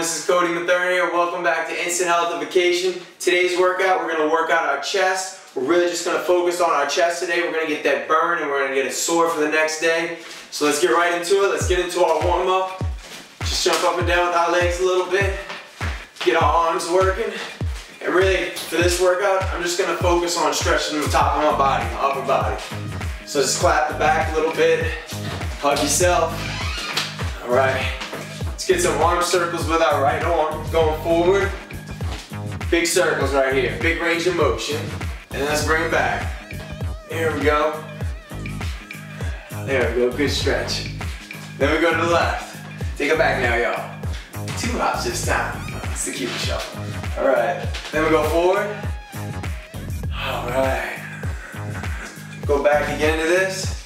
this is Cody Mathern here. Welcome back to Instant Healthification. Today's workout, we're gonna work out our chest. We're really just gonna focus on our chest today. We're gonna get that burn and we're gonna get it sore for the next day. So let's get right into it. Let's get into our warm up. Just jump up and down with our legs a little bit. Get our arms working. And really, for this workout, I'm just gonna focus on stretching the top of my body, my upper body. So just clap the back a little bit, hug yourself. All right, get some arm circles with our right arm going forward. Big circles right here, big range of motion. And let's bring it back. Here we go. There we go, good stretch. Then we go to the left. Take it back now, y'all. Two hops this time. It's the cute show. All right, then we go forward. All right. Go back again to this.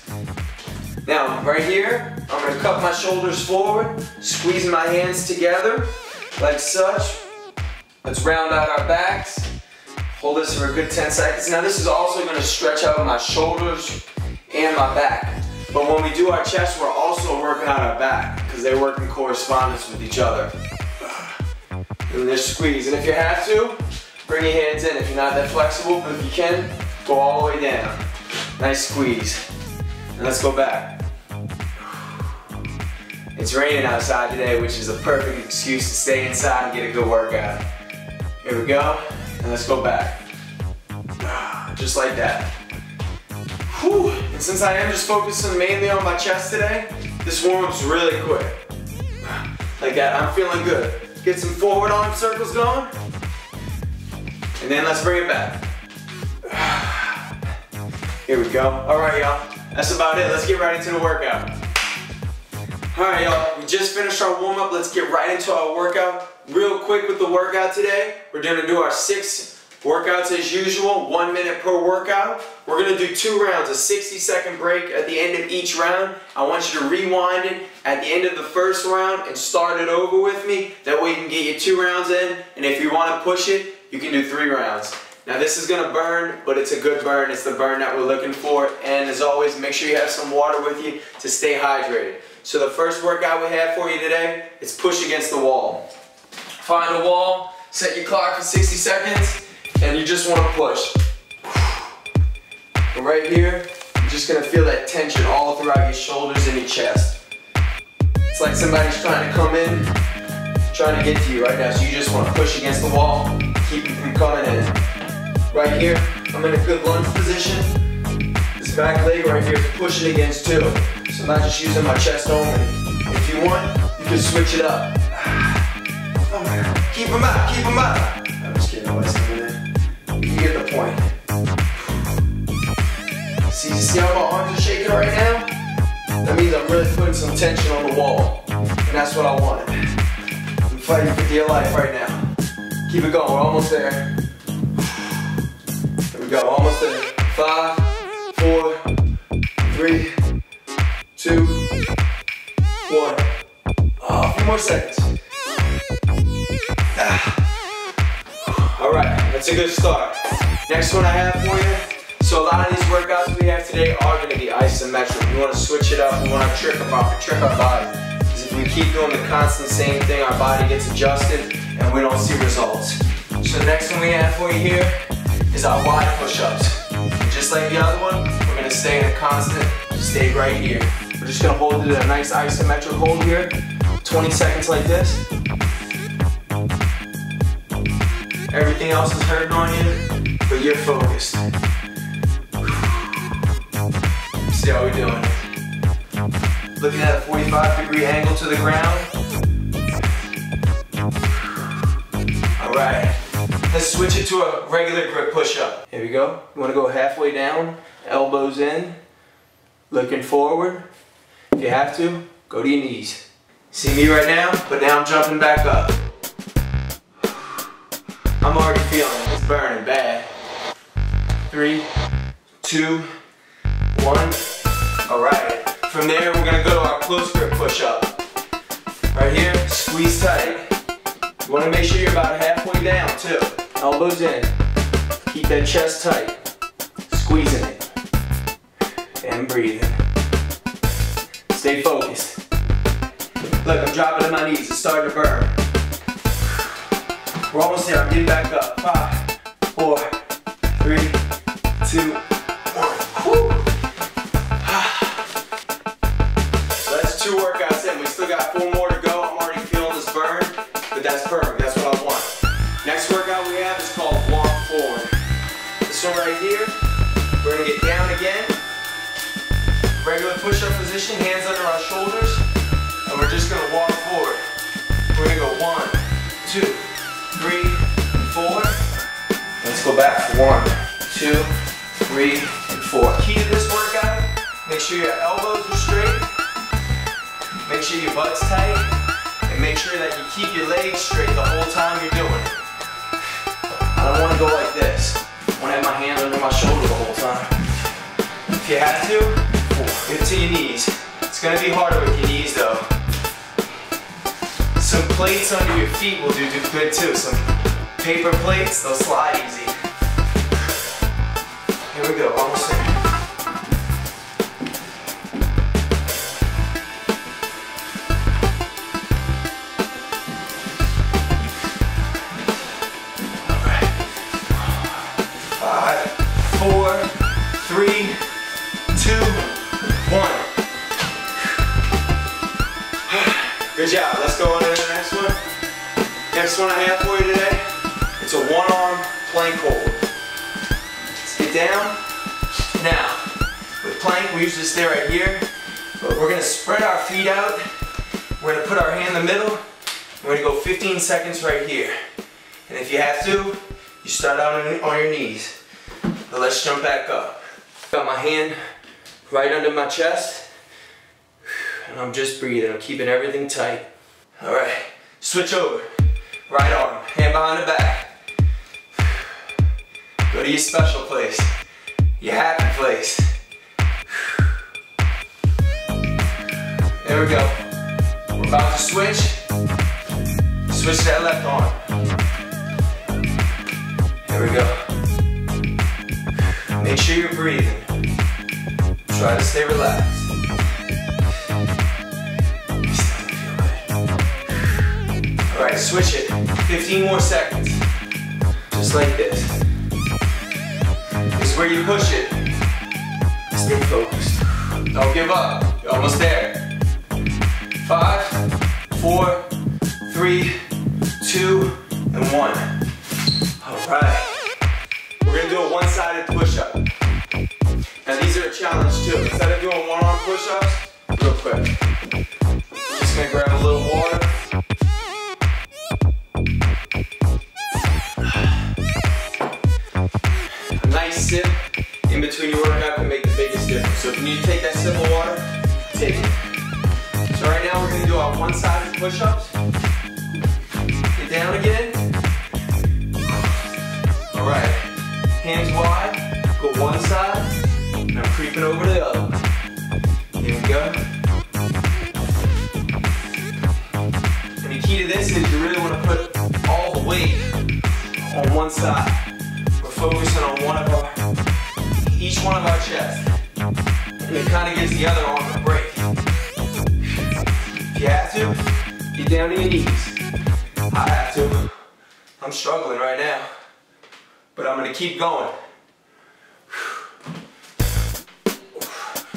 Now, right here, I'm gonna cup my shoulders forward, squeezing my hands together, like such. Let's round out our backs. Hold this for a good 10 seconds. Now this is also gonna stretch out my shoulders and my back. But when we do our chest, we're also working out our back because they work in correspondence with each other. And just squeeze. And if you have to, bring your hands in. If you're not that flexible, but if you can, go all the way down. Nice squeeze. And let's go back. It's raining outside today, which is a perfect excuse to stay inside and get a good workout. Here we go, and let's go back. Just like that. Whew. And since I am just focusing mainly on my chest today, this warm-up's really quick. Like that, I'm feeling good. Get some forward arm circles going. And then let's bring it back. Here we go. All right, y'all. That's about it. Let's get right into the workout. All right, y'all. We just finished our warm-up. Let's get right into our workout. Real quick with the workout today. We're gonna do our six workouts as usual, one minute per workout. We're gonna do two rounds, a 60 second break at the end of each round. I want you to rewind it at the end of the first round and start it over with me. That way you can get your two rounds in, and if you wanna push it, you can do three rounds. Now this is gonna burn, but it's a good burn. It's the burn that we're looking for. And as always, make sure you have some water with you to stay hydrated. So the first workout we have for you today is push against the wall. Find a wall, set your clock for 60 seconds, and you just wanna push. And right here, you're just gonna feel that tension all throughout your shoulders and your chest. It's like somebody's trying to come in, trying to get to you right now. So you just wanna push against the wall, keep you from coming in. Right here, I'm in a good lunge position. Back leg right here is pushing against too. So I'm not just using my chest only. If you want, you can switch it up. Keep them out, keep them out. I'm just kidding, coming in. You get the point. See, see how my arms are shaking right now? That means I'm really putting some tension on the wall. And that's what I want. I'm fighting for dear life right now. Keep it going, we're almost there. Here we go, almost there. Five, four, three, two, one. Oh, a few more seconds. Ah. All right, that's a good start. Next one I have for you. So a lot of these workouts we have today are gonna be isometric. We wanna switch it up, we wanna trick our, trick our body. Because if we keep doing the constant same thing, our body gets adjusted and we don't see results. So the next one we have for you here is our wide push-ups. Just like the other one, we're gonna stay in a constant, just stay right here. We're just gonna hold it in a nice isometric hold here. 20 seconds like this. Everything else is hurting on you, but you're focused. See how we're doing. Looking at a 45 degree angle to the ground. All right, let's switch it to a regular grip push-up. Here we go. You wanna go halfway down, elbows in, looking forward. If you have to, go to your knees. See me right now, but now I'm jumping back up. I'm already feeling it. It's burning bad. Three, two, one. All right. From there, we're gonna go to our close grip push-up. Right here, squeeze tight. You wanna make sure you're about halfway down too. Elbows in. Keep that chest tight. Squeezing it. And breathing. Stay focused. Look, I'm dropping to my knees. It's starting to burn. We're almost there. I'm getting back up. Five, four, three, two, position, hands under our shoulders, and we're just gonna walk forward. We're gonna go one, two, three, four. Let's go back. One, two, three, and four. Key to this workout, make sure your elbows are straight, make sure your butt's tight, and make sure that you keep your legs straight the whole time you're doing it. I don't wanna go like this. I wanna have my hands under my shoulder the whole time. If you have to, get to your knees. It's gonna be harder with your knees though. Some plates under your feet will do good too. Some paper plates, they'll slide easy. Here we go, almost one I have for you today, it's a one-arm plank hold. Let's get down. Now, with plank, we usually stay right here, but we're gonna spread our feet out. We're gonna put our hand in the middle. We're gonna go 15 seconds right here. And if you have to, you start out on, your knees. But let's jump back up. Got my hand right under my chest. And I'm just breathing. I'm keeping everything tight. All right, switch over. Right arm, hand behind the back. Go to your special place, your happy place. There we go. We're about to switch. Switch that left arm. Here we go. Make sure you're breathing. Try to stay relaxed. Switch it. 15 more seconds. Just like this. This is where you push it. Stay focused. Don't give up. You're almost there. Five, four, three, two, and one. Alright. We're gonna do a one-sided push-up. Now these are a challenge too. Instead of doing one-arm push-ups, real quick. Can make the biggest difference. So if you need to take that sip of water, take it. So right now we're gonna do our one-sided push-ups. Get down again. All right, hands wide, go one side, and I'm creeping over the other. Here we go. And the key to this is you really want to put all the weight on one side. We're focusing on one of our, each one of our chests. And it kind of gives the other arm a break. If you have to, get down to your knees. I have to. I'm struggling right now. But I'm gonna keep going.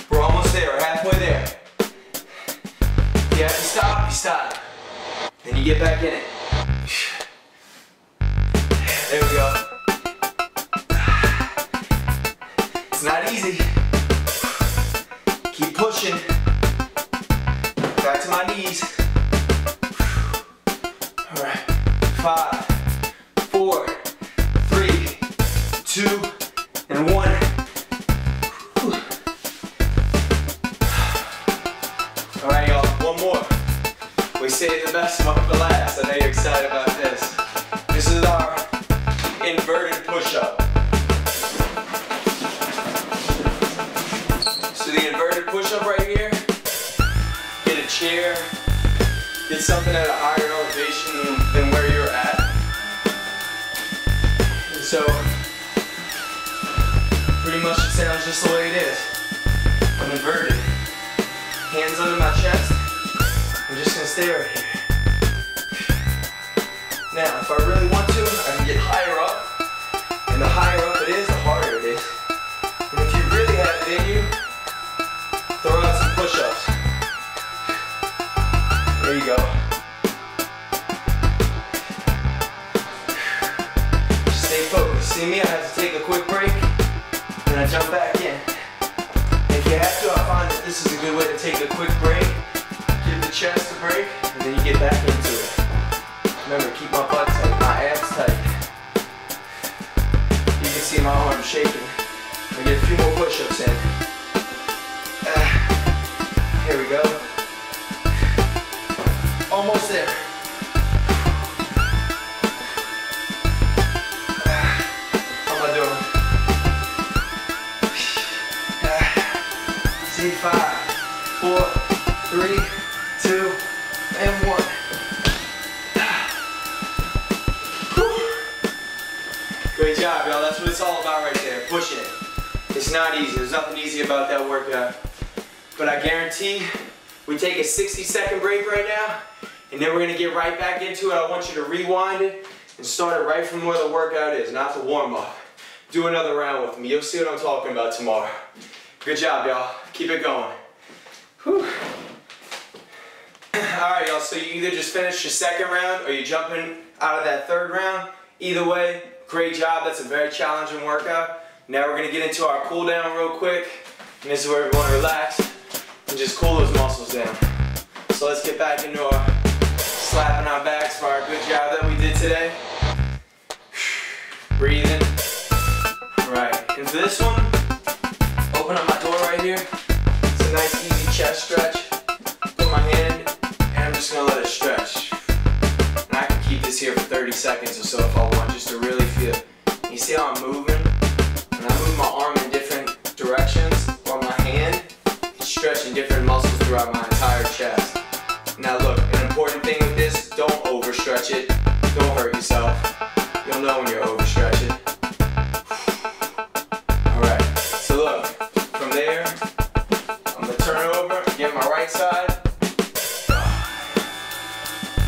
We're almost there, we're halfway there. If you have to stop, you stop. Then you get back in it. There we go. Back to my knees. There you go. Stay focused. See me, I have to take a quick break, and I jump back in. If you have to, I find that this is a good way to take a quick break, give the chest a break, and then you get back into it. Remember, keep my butt tight, my abs tight. You can see my arms shaking. I get a few more push-ups in. Almost there. How am I doing? Five, four, three, two, and one. Great job, y'all. That's what it's all about right there. Pushing it. It's not easy. There's nothing easy about that workout. But I guarantee we take a 60 second break right now, and then we're gonna get right back into it. I want you to rewind it and start it right from where the workout is, not the warm up. Do another round with me. You'll see what I'm talking about tomorrow. Good job, y'all. Keep it going. Whew. All right, y'all, so you either just finished your second round or you're jumping out of that third round. Either way, great job. That's a very challenging workout. Now we're gonna get into our cool down real quick. And this is where we wanna relax and just cool those muscles down. So let's get back into our slapping our backs for our good job that we did today. Breathing. Right, for this one, open up my door right here. It's a nice easy chest stretch. Put my hand, and I'm just gonna let it stretch. And I can keep this here for 30 seconds or so if I want, just to really feel. You see how I'm moving? Overstretch it. Don't hurt yourself. You'll know when you're overstretching. Alright, so look, from there, I'm gonna turn over, get my right side. It's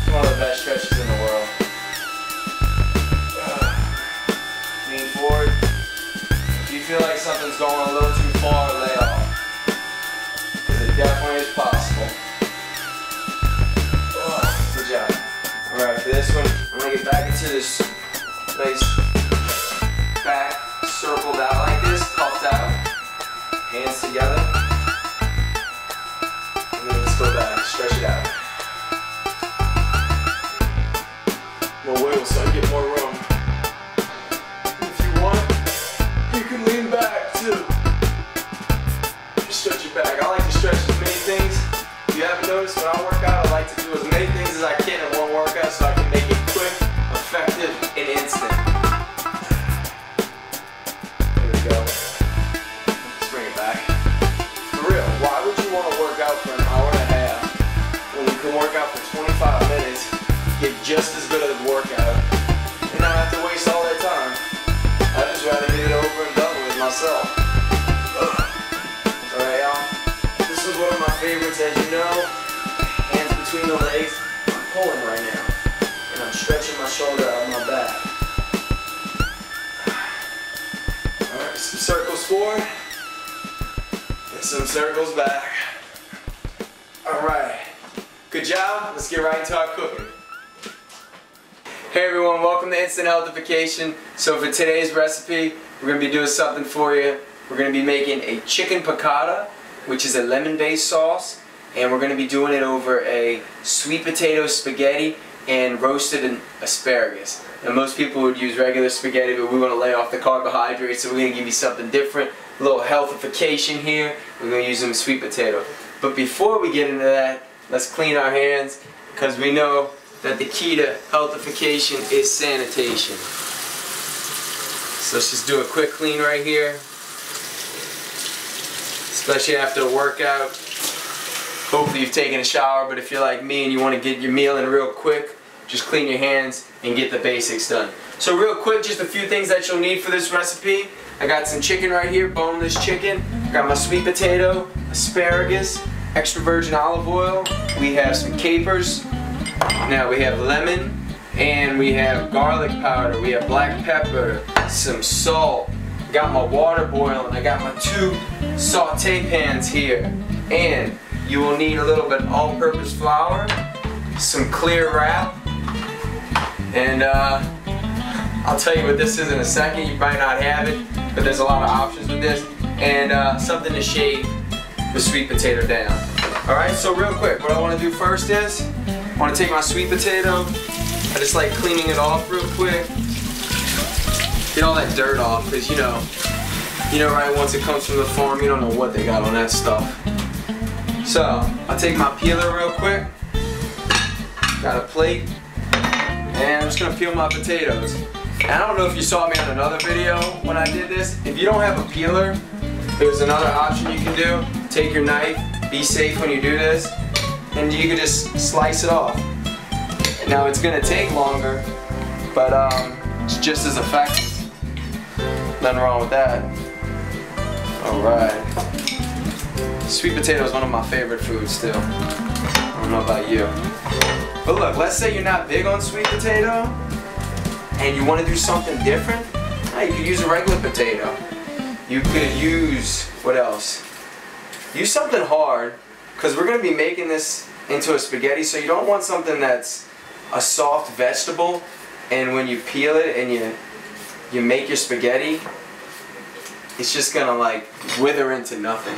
one of the best stretches in the world. Lean forward. If you feel like something's going a little For this one, I'm gonna get back into this nice back circled out like this, puffed out. Hands together. And then let's go back, stretch it out. More wiggle so I get more welcome to Instant Healthification. So for today's recipe, we're going to be doing something for you. We're going to be making a chicken piccata, which is a lemon-based sauce, and we're going to be doing it over a sweet potato spaghetti and roasted asparagus. Now most people would use regular spaghetti, but we want to lay off the carbohydrates, so we're going to give you something different, a little healthification here. We're going to use some sweet potato. But before we get into that, let's clean our hands, because we know that the key to healthification is sanitation. So let's just do a quick clean right here. Especially after a workout. Hopefully you've taken a shower, but if you're like me and you want to get your meal in real quick, just clean your hands and get the basics done. So real quick, just a few things that you'll need for this recipe. I got some chicken right here, boneless chicken. Got my sweet potato, asparagus, extra virgin olive oil. We have some capers. Now we have lemon, and we have garlic powder, we have black pepper, some salt, got my water boiling, I got my two saute pans here, and you will need a little bit of all-purpose flour, some clear wrap, and uh, I'll tell you what this is in a second, you might not have it, but there's a lot of options with this, and uh, something to shave the sweet potato down. Alright, so real quick, what I want to do first is, I want to take my sweet potato, I just like cleaning it off real quick, get all that dirt off, because you know, you know right, once it comes from the farm, you don't know what they got on that stuff. So, I'll take my peeler real quick, got a plate, and I'm just going to peel my potatoes. And I don't know if you saw me on another video when I did this, if you don't have a peeler, there's another option you can do. Take your knife, be safe when you do this, and you can just slice it off. Now it's gonna take longer, but um, it's just as effective. Nothing wrong with that. Alright. Sweet potato is one of my favorite foods still. I don't know about you. But look, let's say you're not big on sweet potato, and you want to do something different, you could use a regular potato. You could use, what else? Use something hard, because we're going to be making this into a spaghetti, so you don't want something that's a soft vegetable, and when you peel it and you, you make your spaghetti, it's just going to like wither into nothing.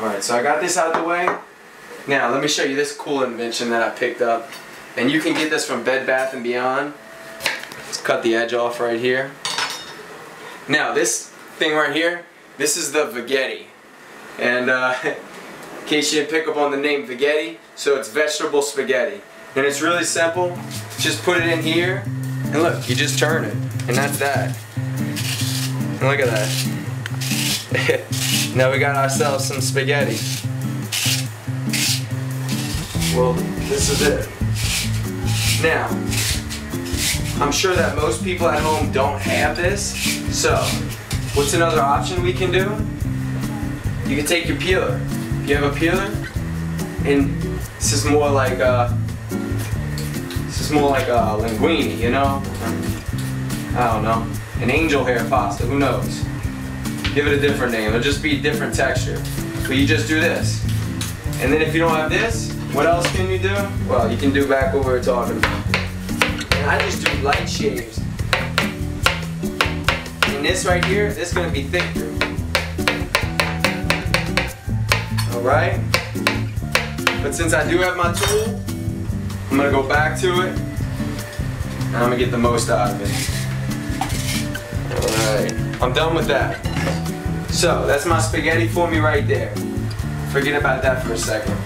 Alright, so I got this out the way. Now, let me show you this cool invention that I picked up. And you can get this from Bed Bath & Beyond. Let's cut the edge off right here. Now this thing right here, this is the Veggetti. And uh, in case you didn't pick up on the name Veggetti, so it's vegetable spaghetti. And it's really simple. Just put it in here, and look, you just turn it. And that's that. And look at that. now we got ourselves some spaghetti. Well, this is it. Now, I'm sure that most people at home don't have this. So, what's another option we can do? You can take your peeler. If you have a peeler, and this is more like a, this is more like a linguine, you know? I don't know. An angel hair pasta, who knows? Give it a different name, it'll just be a different texture. But you just do this. And then if you don't have this, what else can you do? Well, you can do back what we were talking about. And I just do light shaves. And this right here, this is going to be thicker. Alright? But since I do have my tool, I'm to go back to it. And I'm to get the most out of it. Alright. I'm done with that. So, that's my spaghetti for me right there. Forget about that for a second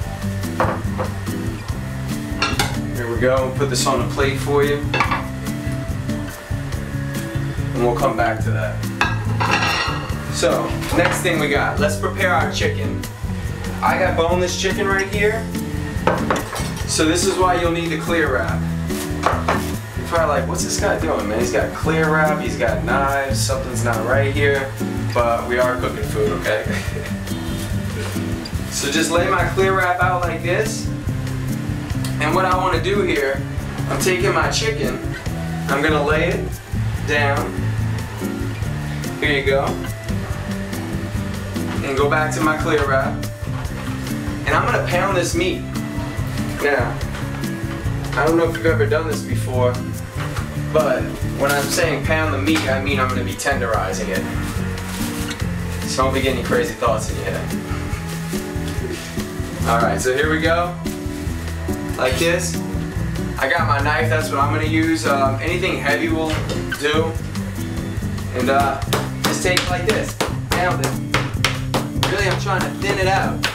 Here we go. Put this on a plate for you. And we'll come back to that. So, next thing we got, let's prepare our chicken. I got boneless chicken right here. So this is why you'll need the clear wrap. You're probably like, what's this guy doing, man? He's got clear wrap, he's got knives, something's not right here. But we are cooking food, okay? so just lay my clear wrap out like this. And what I want to do here, I'm taking my chicken, I'm going to lay it down. Here you go. And go back to my clear wrap. And I'm to pound this meat. Now, I don't know if you've ever done this before, but when I'm saying pound the meat, I mean I'm to be tenderizing it. So don't be getting crazy thoughts in your head. Alright, so here we go like this. I got my knife, that's what I'm gonna use. Um, anything heavy will do. And uh, just take it like this, pound it. Really, I'm trying to thin it out.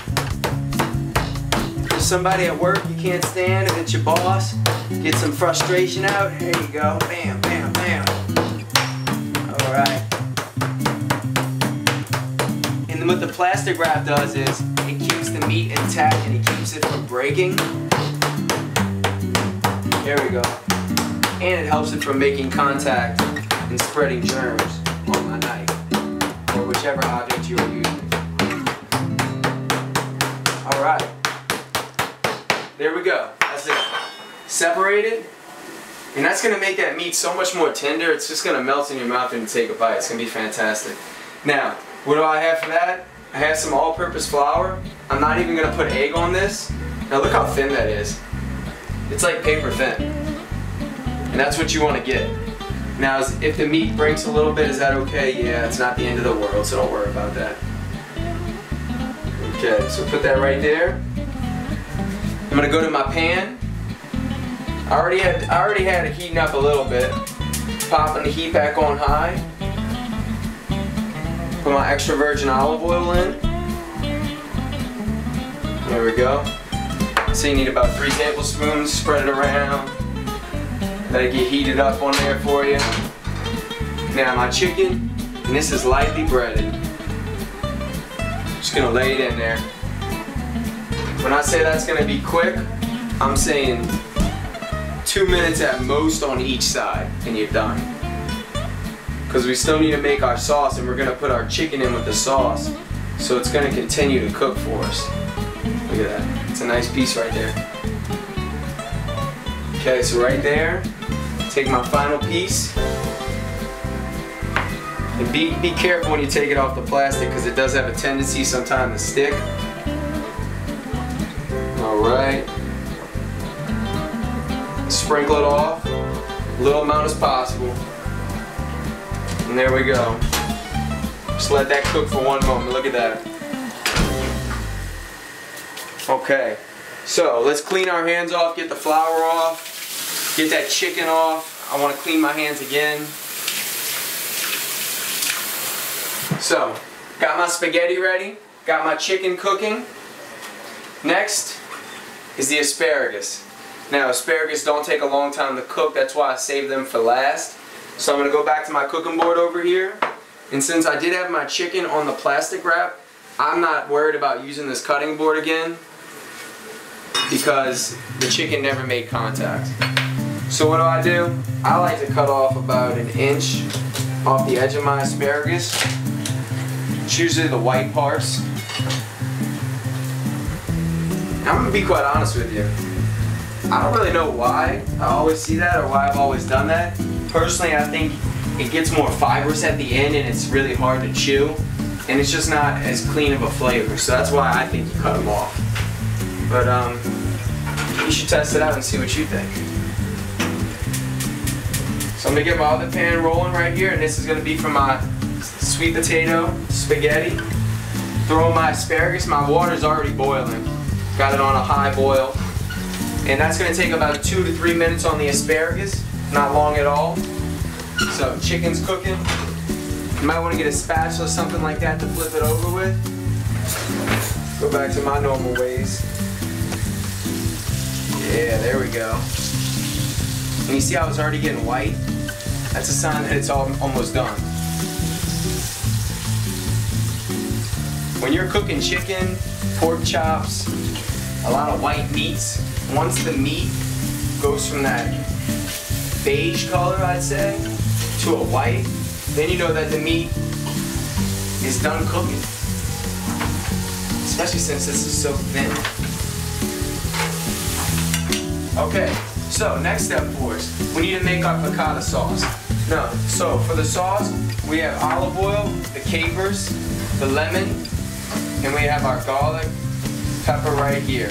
Somebody at work you can't stand, if it's your boss, get some frustration out, here you go, bam, bam, bam. All right. And what the plastic wrap does is, it keeps the meat intact and it keeps it from breaking. There we go. And it helps it from making contact and spreading germs on my knife or whichever object you are using. Alright. There we go. That's it. Separated. And that's gonna make that meat so much more tender, it's just gonna melt in your mouth when you take a bite. It's gonna be fantastic. Now, what do I have for that? I have some all-purpose flour. I'm not even gonna put egg on this. Now look how thin that is. It's like paper thin. And that's what you wanna get. Now, if the meat breaks a little bit, is that okay? Yeah, it's not the end of the world, so don't worry about that. Okay, so put that right there. I'm gonna go to my pan. I already had I already had it heating up a little bit. Popping the heat back on high. Put my extra virgin olive oil in. There we go. So you need about three tablespoons. Spread it around. Let it get heated up on there for you. Now my chicken, and this is lightly breaded. Just gonna lay it in there. When I say that's gonna be quick, I'm saying two minutes at most on each side and you're done. Because we still need to make our sauce and we're gonna put our chicken in with the sauce. So it's gonna continue to cook for us. Look at that, it's a nice piece right there. Okay, so right there, take my final piece. And be, be careful when you take it off the plastic because it does have a tendency sometimes to stick. Alright. Sprinkle it off. Little amount as possible. And there we go. Just let that cook for one moment. Look at that. Okay. So let's clean our hands off, get the flour off, get that chicken off. I want to clean my hands again. So, got my spaghetti ready, got my chicken cooking. Next, is the asparagus. Now asparagus don't take a long time to cook, that's why I save them for last. So I'm going to go back to my cooking board over here. And since I did have my chicken on the plastic wrap, I'm not worried about using this cutting board again because the chicken never made contact. So what do I do? I like to cut off about an inch off the edge of my asparagus. It's usually the white parts. I'm gonna be quite honest with you. I don't really know why I always see that or why I've always done that. Personally, I think it gets more fibrous at the end and it's really hard to chew. And it's just not as clean of a flavor. So that's why I think you cut them off. But um, you should test it out and see what you think. So I'm gonna get my other pan rolling right here and this is gonna be for my sweet potato spaghetti. Throw my asparagus, my water's already boiling. Got it on a high boil. And that's gonna take about two to three minutes on the asparagus. Not long at all. So chicken's cooking. You might wanna get a spatula or something like that to flip it over with. Go back to my normal ways. Yeah, there we go. And you see how it's already getting white? That's a sign that it's all, almost done. When you're cooking chicken, pork chops, a lot of white meats. Once the meat goes from that beige color, I'd say, to a white, then you know that the meat is done cooking. Especially since this is so thin. Okay, so next step for us, we need to make our piccata sauce. Now, so for the sauce, we have olive oil, the capers, the lemon, and we have our garlic, pepper right here.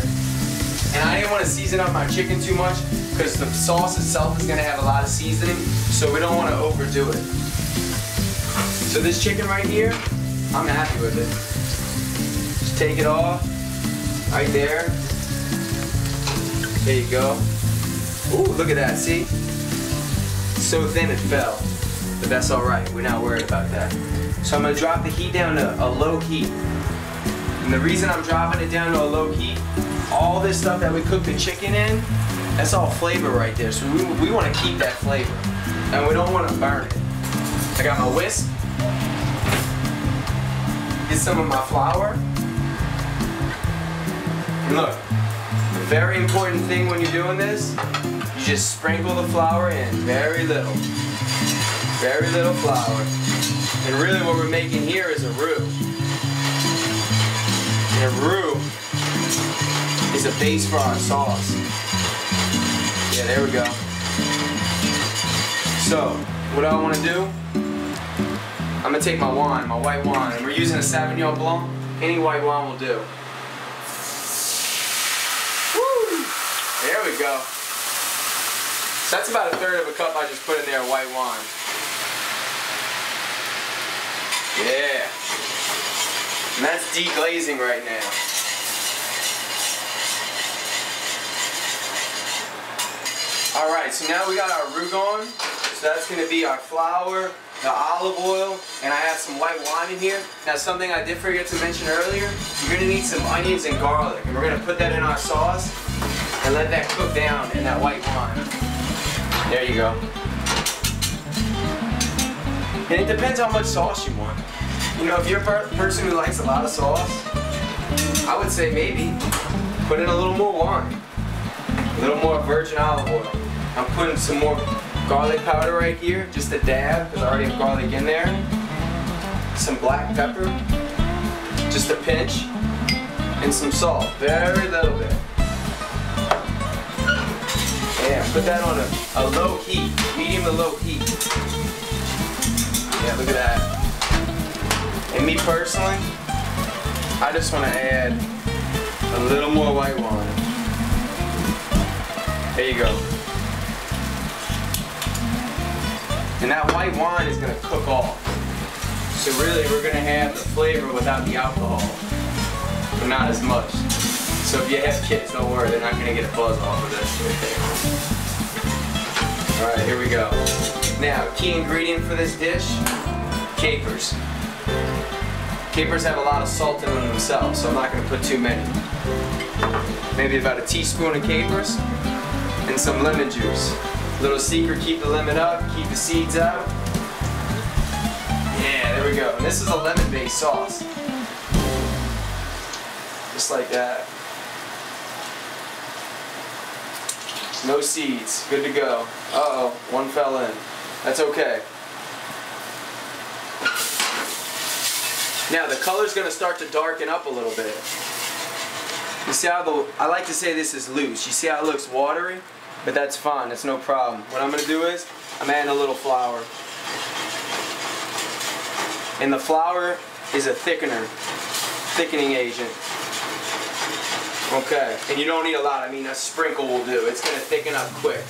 And I didn't want to season up my chicken too much because the sauce itself is going to have a lot of seasoning, so we don't want to overdo it. So this chicken right here, I'm happy with it. Just take it off, right there. There you go. Ooh, look at that, see? So thin it fell, but that's all right. We're not worried about that. So I'm gonna drop the heat down to a low heat. And the reason I'm dropping it down to a low heat, all this stuff that we cooked the chicken in, that's all flavor right there. So we, we want to keep that flavor. And we don't want to burn it. I got my whisk. Get some of my flour. And look, the very important thing when you're doing this, you just sprinkle the flour in, very little. Very little flour. And really what we're making here is a roux. And roux is a base for our sauce. Yeah, there we go. So, what I want to do, I'm going to take my wine, my white wine, and we're using a Sauvignon Blanc. Any white wine will do. Woo! There we go. So that's about a third of a cup I just put in there white wine. Yeah. And that's deglazing right now. Alright, so now we got our roux going. So that's going to be our flour, the olive oil, and I have some white wine in here. Now something I did forget to mention earlier, you're going to need some onions and garlic. And we're going to put that in our sauce and let that cook down in that white wine. There you go. And it depends how much sauce you want. You know, if you're a person who likes a lot of sauce, I would say maybe put in a little more wine. A little more virgin olive oil. I'm putting some more garlic powder right here, just a dab, because I already have garlic in there. Some black pepper, just a pinch, and some salt, very little bit. Yeah, put that on a, a low heat, medium to low heat. Yeah, look at that. And me personally, I just want to add a little more white wine. There you go. And that white wine is going to cook off. So really we're going to have the flavor without the alcohol. But not as much. So if you have kids, don't worry, they're not going to get a buzz off of this. Alright, here we go. Now, key ingredient for this dish, capers. Capers have a lot of salt in them themselves, so I'm not going to put too many. Maybe about a teaspoon of capers and some lemon juice. Little secret, keep the lemon up, keep the seeds out. Yeah, there we go. And this is a lemon-based sauce. Just like that. No seeds, good to go. Uh-oh, one fell in. That's okay. Now the color's gonna start to darken up a little bit. You see how the, I like to say this is loose. You see how it looks watery? But that's fine, it's no problem. What I'm gonna do is, I'm adding a little flour. And the flour is a thickener, thickening agent. Okay, and you don't need a lot, I mean a sprinkle will do. It's gonna thicken up quick.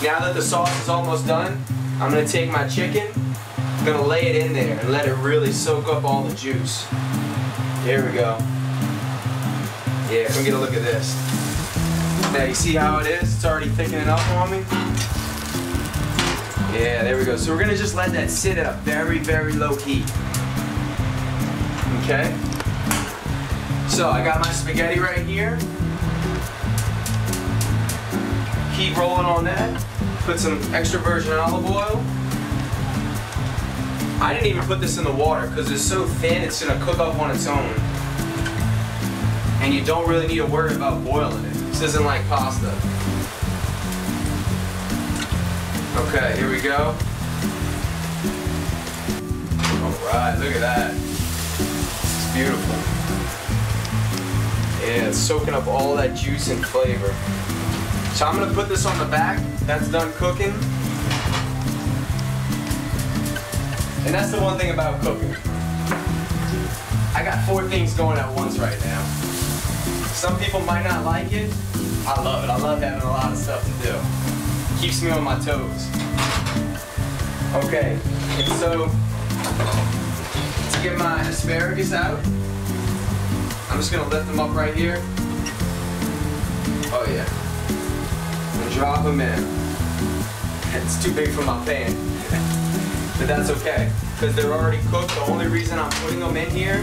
Now that the sauce is almost done, I'm gonna take my chicken I'm gonna lay it in there and let it really soak up all the juice. Here we go. Yeah, come get a look at this. Now you see how it is? It's already thickening up on me. Yeah, there we go. So we're gonna just let that sit at a very, very low heat. Okay? So I got my spaghetti right here. Keep rolling on that. Put some extra virgin olive oil. I didn't even put this in the water because it's so thin it's going to cook up on its own. And you don't really need to worry about boiling it. This isn't like pasta. Okay, here we go. Alright, look at that. It's beautiful. Yeah, it's soaking up all that juice and flavor. So I'm going to put this on the back. That's done cooking. And that's the one thing about cooking. I got four things going at once right now. Some people might not like it. I love it. I love having a lot of stuff to do. Keeps me on my toes. Okay, and so to get my asparagus out, I'm just gonna lift them up right here. Oh yeah. And drop them in. It's too big for my pan. but that's okay because they're already cooked. The only reason I'm putting them in here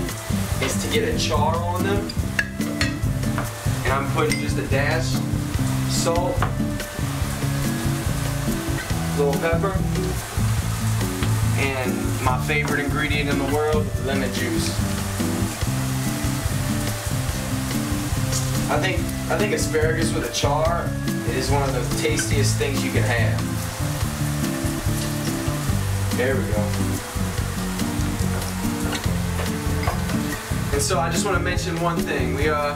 is to get a char on them. And I'm putting just a dash salt, a little pepper, and my favorite ingredient in the world, lemon juice. I think I think asparagus with a char is one of the tastiest things you can have. There we go. And so I just want to mention one thing. We uh,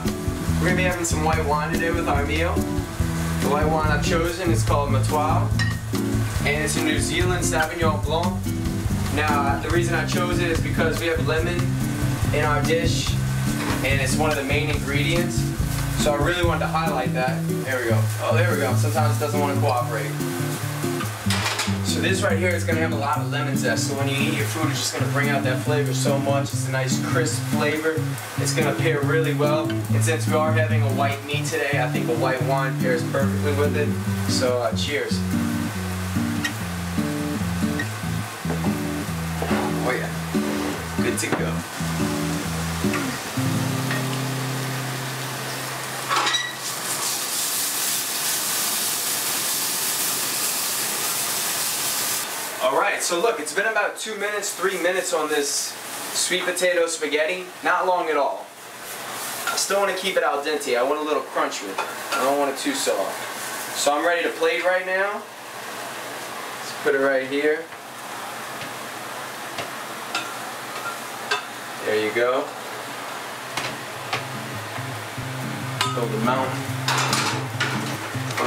we're gonna be having some white wine today with our meal. The white wine I've chosen is called Matua. and it's a New Zealand Sauvignon Blanc. Now, the reason I chose it is because we have lemon in our dish, and it's one of the main ingredients. So I really wanted to highlight that. There we go. Oh, there we go. Sometimes it doesn't want to cooperate. So this right here is going to have a lot of lemon zest. So when you eat your food, it's just going to bring out that flavor so much. It's a nice crisp flavor. It's going to pair really well. And since we are having a white meat today, I think a white wine pairs perfectly with it. So uh, cheers. Oh yeah, good to go. So look, it's been about two minutes, three minutes on this sweet potato spaghetti. Not long at all. I still want to keep it al dente. I want a little crunch with it. I don't want it too soft. So I'm ready to plate right now. Let's put it right here. There you go. Build the mountain.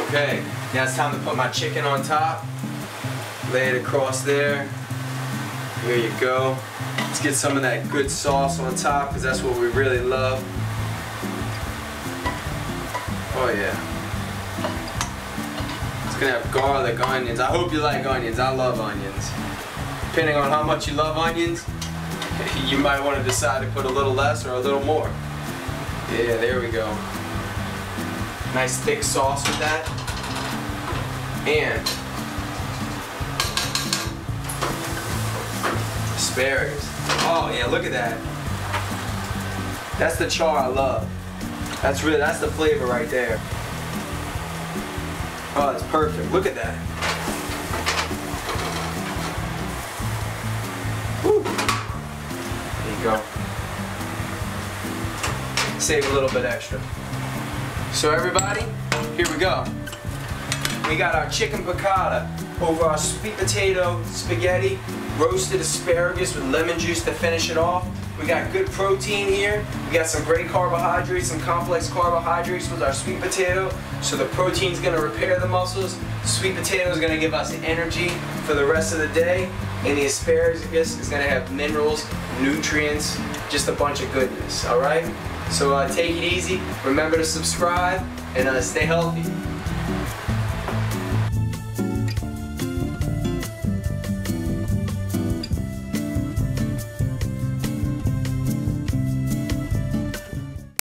Okay, now it's time to put my chicken on top. Lay it across there. Here you go. Let's get some of that good sauce on top because that's what we really love. Oh yeah. It's gonna have garlic, onions. I hope you like onions. I love onions. Depending on how much you love onions, you might want to decide to put a little less or a little more. Yeah, there we go. Nice thick sauce with that. And asparagus. Oh yeah, look at that. That's the char I love. That's really that's the flavor right there. Oh, that's perfect. Look at that. Woo. There you go. Save a little bit extra. So everybody, here we go. We got our chicken piccata over our sweet potato spaghetti, roasted asparagus with lemon juice to finish it off. We got good protein here. We got some great carbohydrates, some complex carbohydrates with our sweet potato. So the protein's gonna repair the muscles. Sweet potato is gonna give us energy for the rest of the day. And the asparagus is gonna have minerals, nutrients, just a bunch of goodness, all right? So uh, take it easy. Remember to subscribe and uh, stay healthy.